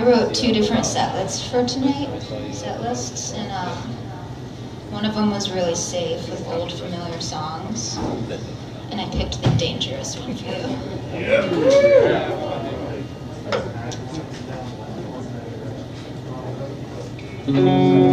I wrote two different set lists for tonight, set lists, and um, one of them was really safe with old familiar songs, and I picked the dangerous one for you. Yeah.